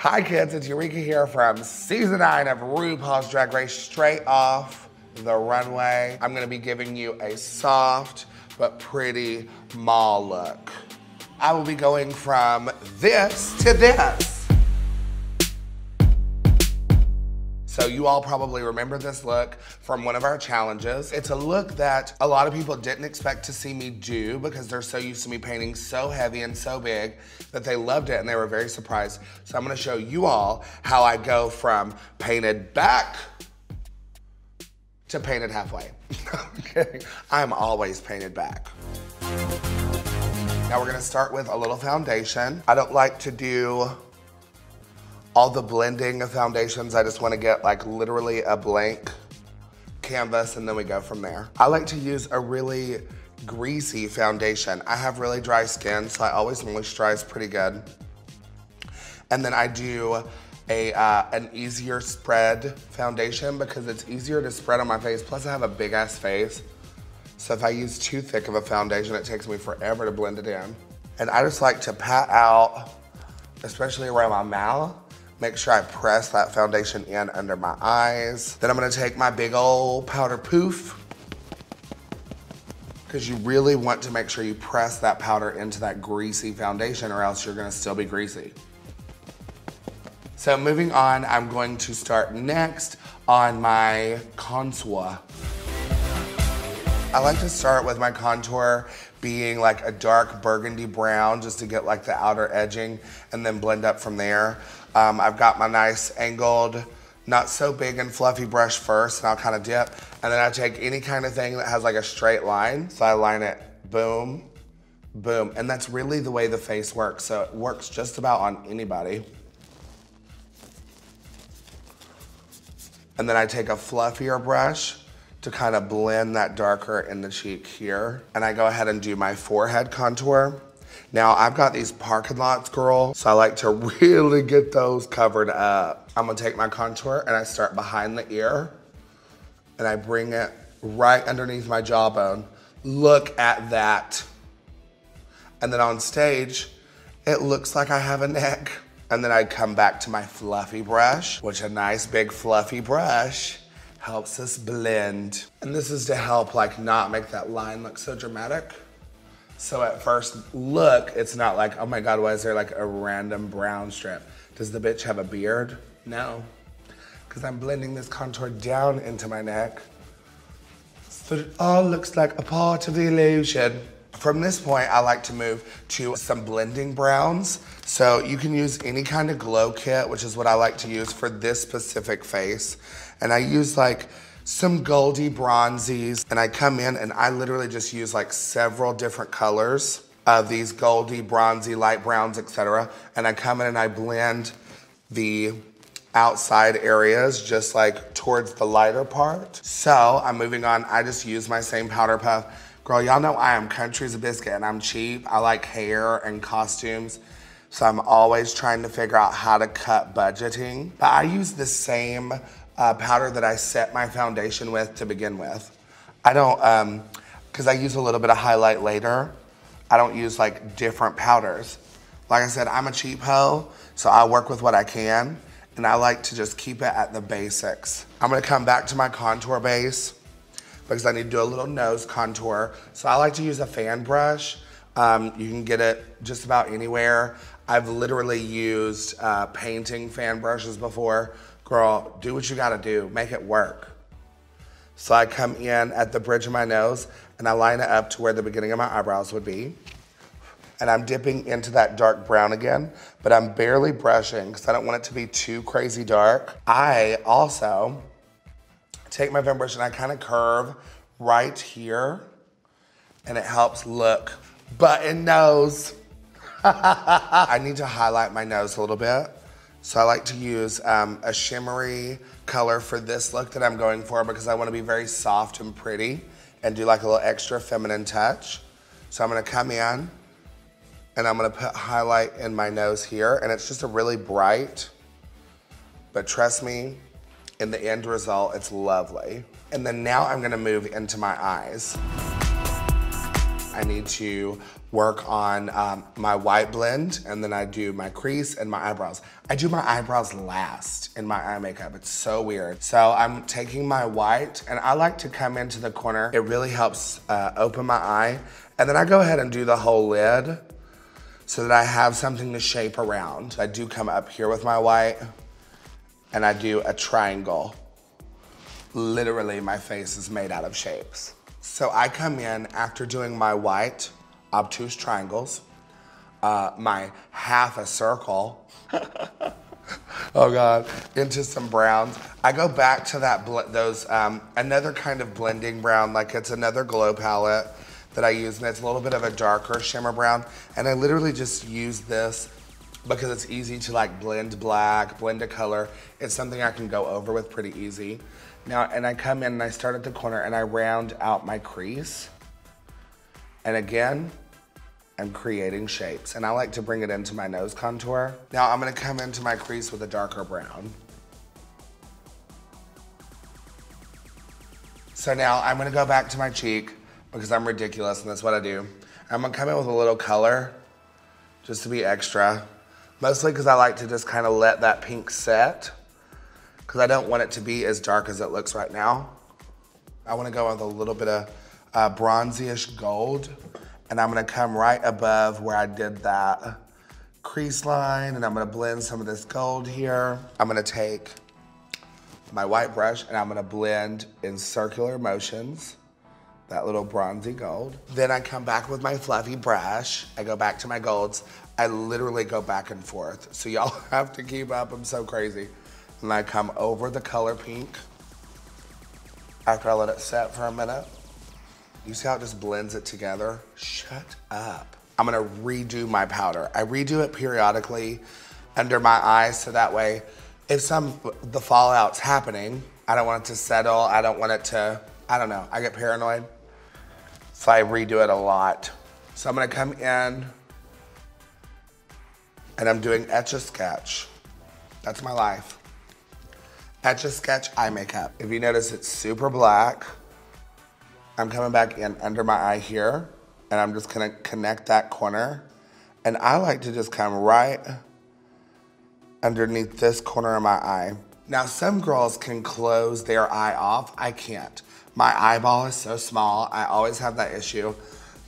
Hi kids, it's Eureka here from season nine of RuPaul's Drag Race straight off the runway. I'm gonna be giving you a soft but pretty mall look. I will be going from this to this. So you all probably remember this look from one of our challenges. It's a look that a lot of people didn't expect to see me do because they're so used to me painting so heavy and so big that they loved it and they were very surprised. So I'm gonna show you all how I go from painted back to painted halfway. okay, I'm always painted back. Now we're gonna start with a little foundation. I don't like to do all the blending of foundations, I just wanna get like literally a blank canvas and then we go from there. I like to use a really greasy foundation. I have really dry skin, so I always moisturize pretty good. And then I do a uh, an easier spread foundation because it's easier to spread on my face. Plus I have a big ass face. So if I use too thick of a foundation, it takes me forever to blend it in. And I just like to pat out, especially around my mouth, Make sure I press that foundation in under my eyes. Then I'm gonna take my big old powder poof because you really want to make sure you press that powder into that greasy foundation or else you're gonna still be greasy. So moving on, I'm going to start next on my contour. I like to start with my contour being like a dark burgundy brown just to get like the outer edging and then blend up from there. Um, I've got my nice angled, not so big and fluffy brush first, and I'll kind of dip. And then I take any kind of thing that has like a straight line. So I line it, boom, boom. And that's really the way the face works. So it works just about on anybody. And then I take a fluffier brush to kind of blend that darker in the cheek here. And I go ahead and do my forehead contour. Now I've got these parking lots, girl, so I like to really get those covered up. I'm gonna take my contour and I start behind the ear and I bring it right underneath my jawbone. Look at that. And then on stage, it looks like I have a neck. And then I come back to my fluffy brush, which a nice big fluffy brush helps us blend. And this is to help like not make that line look so dramatic. So at first look, it's not like, oh my God, why is there like a random brown strip? Does the bitch have a beard? No, because I'm blending this contour down into my neck. So it all looks like a part of the illusion. From this point, I like to move to some blending browns. So you can use any kind of glow kit, which is what I like to use for this specific face. And I use like some goldy bronzies, and I come in and I literally just use like several different colors of these goldy, bronzy, light browns, etc. And I come in and I blend the outside areas just like towards the lighter part. So I'm moving on, I just use my same powder puff. Girl, y'all know I am country as a biscuit and I'm cheap. I like hair and costumes. So I'm always trying to figure out how to cut budgeting. But I use the same uh, powder that I set my foundation with to begin with. I don't, because um, I use a little bit of highlight later, I don't use like different powders. Like I said, I'm a cheap hoe, so I work with what I can, and I like to just keep it at the basics. I'm gonna come back to my contour base because I need to do a little nose contour. So I like to use a fan brush. Um, you can get it just about anywhere. I've literally used uh, painting fan brushes before girl, do what you gotta do, make it work. So I come in at the bridge of my nose and I line it up to where the beginning of my eyebrows would be. And I'm dipping into that dark brown again, but I'm barely brushing because I don't want it to be too crazy dark. I also take my Vim brush and I kind of curve right here and it helps look button nose. I need to highlight my nose a little bit. So I like to use um, a shimmery color for this look that I'm going for because I wanna be very soft and pretty and do like a little extra feminine touch. So I'm gonna come in and I'm gonna put highlight in my nose here and it's just a really bright, but trust me, in the end result, it's lovely. And then now I'm gonna move into my eyes. I need to work on um, my white blend and then I do my crease and my eyebrows. I do my eyebrows last in my eye makeup. It's so weird. So I'm taking my white and I like to come into the corner. It really helps uh, open my eye. And then I go ahead and do the whole lid so that I have something to shape around. I do come up here with my white and I do a triangle. Literally, my face is made out of shapes. So I come in after doing my white obtuse triangles, uh, my half a circle, oh God, into some browns. I go back to that, those, um, another kind of blending brown, like it's another glow palette that I use, and it's a little bit of a darker shimmer brown. And I literally just use this because it's easy to like blend black, blend a color. It's something I can go over with pretty easy. Now, and I come in and I start at the corner and I round out my crease. And again, I'm creating shapes. And I like to bring it into my nose contour. Now I'm gonna come into my crease with a darker brown. So now I'm gonna go back to my cheek because I'm ridiculous and that's what I do. I'm gonna come in with a little color just to be extra. Mostly because I like to just kind of let that pink set because I don't want it to be as dark as it looks right now. I want to go with a little bit of uh, bronzy-ish gold and I'm gonna come right above where I did that crease line and I'm gonna blend some of this gold here. I'm gonna take my white brush and I'm gonna blend in circular motions that little bronzy gold. Then I come back with my fluffy brush. I go back to my golds. I literally go back and forth. So y'all have to keep up, I'm so crazy. And I come over the color pink after I let it set for a minute. You see how it just blends it together? Shut up. I'm gonna redo my powder. I redo it periodically under my eyes so that way if some, the fallout's happening, I don't want it to settle. I don't want it to, I don't know, I get paranoid. So I redo it a lot. So I'm gonna come in and I'm doing Etch a Sketch. That's my life. Etch a Sketch eye makeup. If you notice, it's super black. I'm coming back in under my eye here and I'm just gonna connect that corner. And I like to just come right underneath this corner of my eye. Now, some girls can close their eye off. I can't. My eyeball is so small. I always have that issue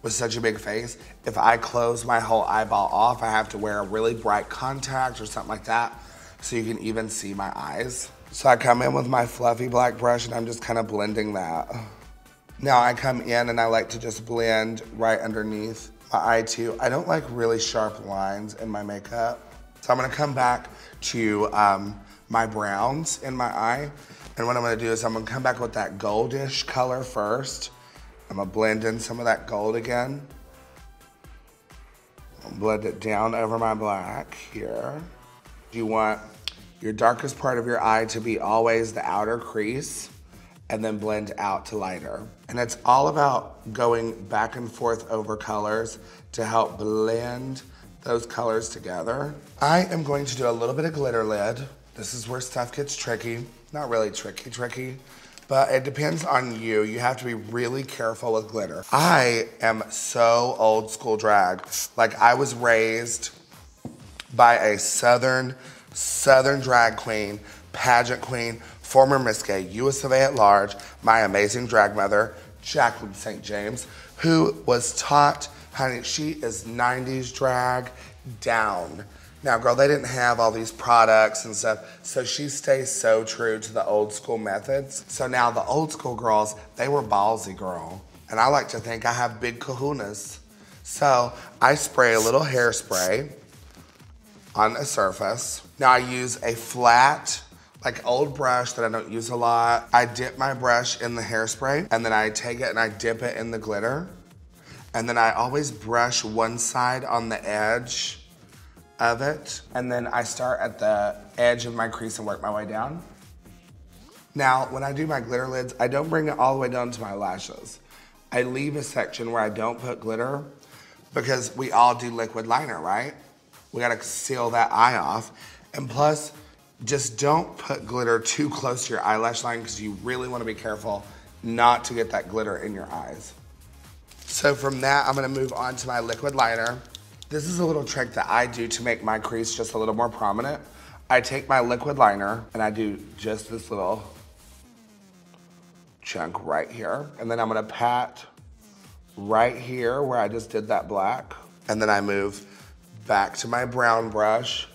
with such a big face. If I close my whole eyeball off, I have to wear a really bright contact or something like that so you can even see my eyes. So I come in with my fluffy black brush and I'm just kind of blending that. Now I come in and I like to just blend right underneath my eye too. I don't like really sharp lines in my makeup. So I'm gonna come back to um, my browns in my eye and what I'm gonna do is I'm gonna come back with that goldish color first. I'm gonna blend in some of that gold again. blend it down over my black here. Do you want your darkest part of your eye to be always the outer crease and then blend out to lighter. And it's all about going back and forth over colors to help blend those colors together. I am going to do a little bit of glitter lid. This is where stuff gets tricky. Not really tricky, tricky, but it depends on you. You have to be really careful with glitter. I am so old school drag. Like I was raised by a Southern, Southern drag queen, pageant queen, former Miss Gay, US of A at large, my amazing drag mother, Jacqueline St. James, who was taught, honey, she is 90s drag down. Now, girl, they didn't have all these products and stuff, so she stays so true to the old school methods. So now the old school girls, they were ballsy, girl. And I like to think I have big kahunas. So I spray a little hairspray on a surface. Now I use a flat, like old brush that I don't use a lot. I dip my brush in the hairspray and then I take it and I dip it in the glitter. And then I always brush one side on the edge of it. And then I start at the edge of my crease and work my way down. Now, when I do my glitter lids, I don't bring it all the way down to my lashes. I leave a section where I don't put glitter because we all do liquid liner, right? We gotta seal that eye off. And plus, just don't put glitter too close to your eyelash line because you really wanna be careful not to get that glitter in your eyes. So from that, I'm gonna move on to my liquid liner. This is a little trick that I do to make my crease just a little more prominent. I take my liquid liner and I do just this little chunk right here. And then I'm gonna pat right here where I just did that black. And then I move back to my brown brush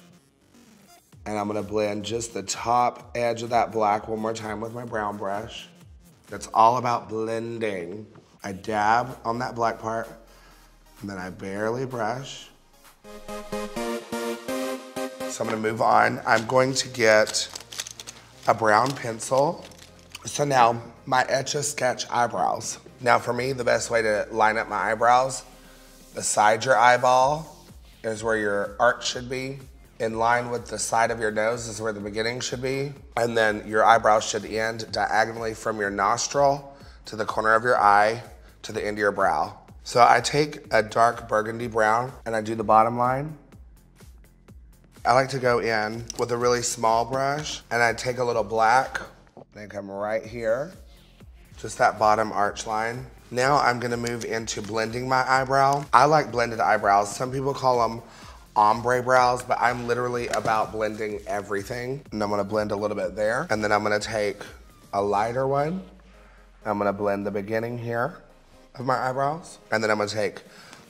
and I'm gonna blend just the top edge of that black one more time with my brown brush. It's all about blending. I dab on that black part, and then I barely brush. So I'm gonna move on. I'm going to get a brown pencil. So now, my Etch-a-Sketch eyebrows. Now for me, the best way to line up my eyebrows, beside your eyeball is where your arch should be. In line with the side of your nose is where the beginning should be. And then your eyebrows should end diagonally from your nostril to the corner of your eye to the end of your brow. So I take a dark burgundy brown and I do the bottom line. I like to go in with a really small brush and I take a little black and come right here, just that bottom arch line. Now I'm gonna move into blending my eyebrow. I like blended eyebrows. Some people call them ombre brows, but I'm literally about blending everything. And I'm gonna blend a little bit there. And then I'm gonna take a lighter one. I'm gonna blend the beginning here of my eyebrows. And then I'm gonna take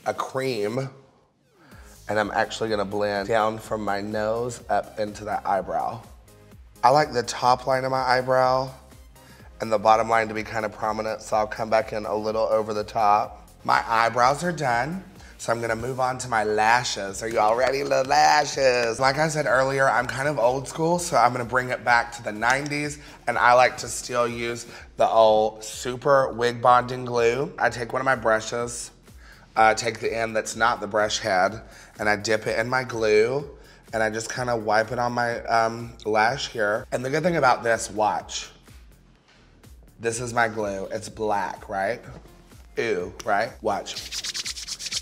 a cream and I'm actually gonna blend down from my nose up into that eyebrow. I like the top line of my eyebrow and the bottom line to be kind of prominent, so I'll come back in a little over the top. My eyebrows are done. So I'm gonna move on to my lashes. Are you all ready, the lashes? Like I said earlier, I'm kind of old school, so I'm gonna bring it back to the 90s, and I like to still use the old super wig bonding glue. I take one of my brushes, uh, take the end that's not the brush head, and I dip it in my glue, and I just kind of wipe it on my um, lash here. And the good thing about this, watch. This is my glue. It's black, right? Ew, right? Watch.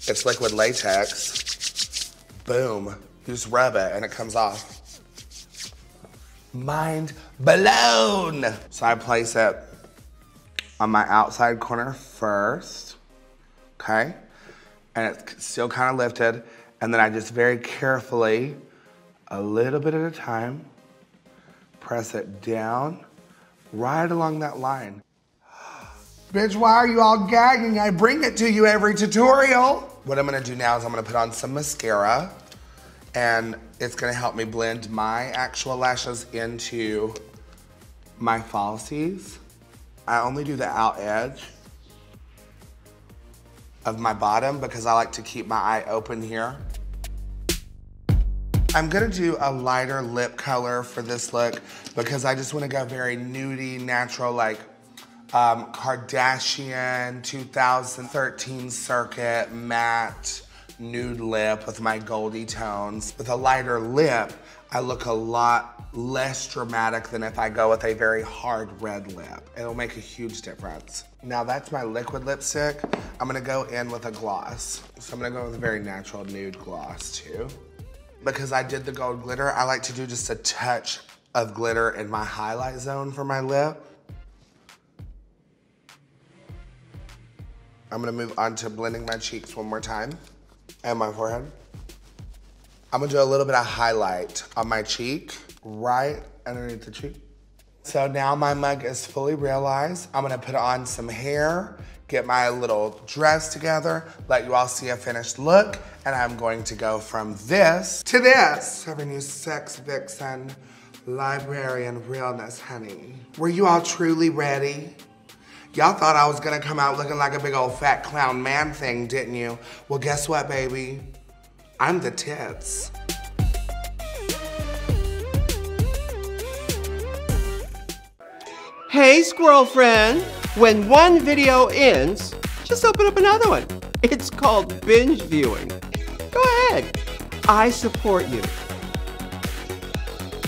It's liquid latex. Boom. You just rub it and it comes off. Mind blown. So I place it on my outside corner first, okay? And it's still kind of lifted. And then I just very carefully, a little bit at a time, press it down right along that line. Bitch, why are you all gagging? I bring it to you every tutorial. What I'm gonna do now is I'm gonna put on some mascara and it's gonna help me blend my actual lashes into my falsies. I only do the out edge of my bottom because I like to keep my eye open here. I'm gonna do a lighter lip color for this look because I just wanna go very nudie, natural, like um, Kardashian 2013 circuit matte nude lip with my goldy tones. With a lighter lip, I look a lot less dramatic than if I go with a very hard red lip. It'll make a huge difference. Now that's my liquid lipstick. I'm gonna go in with a gloss. So I'm gonna go with a very natural nude gloss too. Because I did the gold glitter, I like to do just a touch of glitter in my highlight zone for my lip. I'm gonna move on to blending my cheeks one more time and my forehead. I'm gonna do a little bit of highlight on my cheek, right underneath the cheek. So now my mug is fully realized. I'm gonna put on some hair, get my little dress together, let you all see a finished look, and I'm going to go from this to this. Serving you sex vixen, librarian realness, honey. Were you all truly ready? Y'all thought I was gonna come out looking like a big old fat clown man thing, didn't you? Well, guess what, baby? I'm the tits. Hey, squirrel friend. When one video ends, just open up another one. It's called binge viewing. Go ahead. I support you.